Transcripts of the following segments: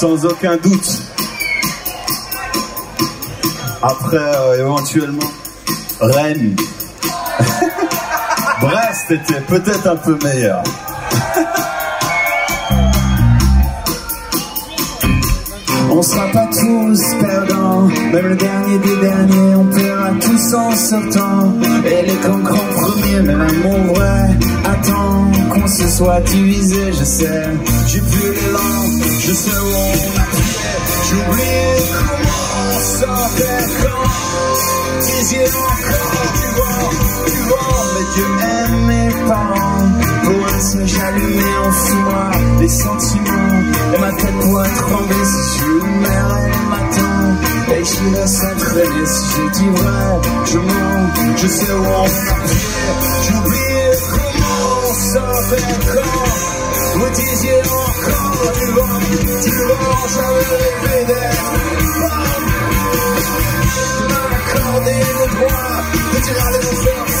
sans aucun doute. Après, euh, éventuellement, Rennes. Brest était peut-être un peu meilleur. On sera pas même le dernier des derniers, on paiera tous en sortant. Et les cancrans premiers, mais l'amour vrai, attends qu'on se soit divisé, je sais. J'ai plus l'élan, je sais où on a pied, j'oublie comment on sortait quand. Disiez encore du vent, du vent, mais Dieu aime mes parents. Pour un seul j'allumais en fumoir les sentiments, dis vrai Je mens, je sais où on pied J'oublie comment on savait quand Vous disiez encore du vent, du vent J'avais rêvé M'accorder le droit de allez vous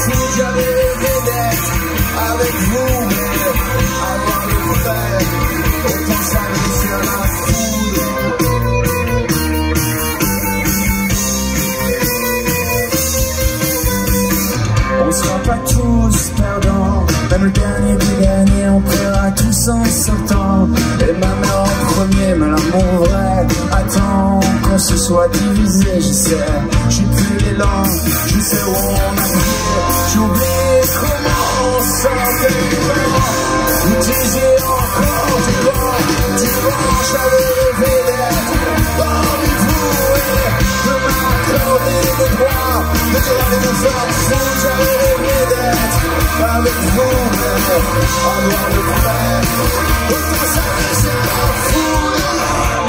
tous perdants, même le dernier des derniers, on paiera tous en sortant. Et ma mère en premier, mais l'amour vrai attend qu'on se soit divisé, je sais. J'ai plus l'élan, je sais où on a pied. I'm running fast. With my size, I'm fooling.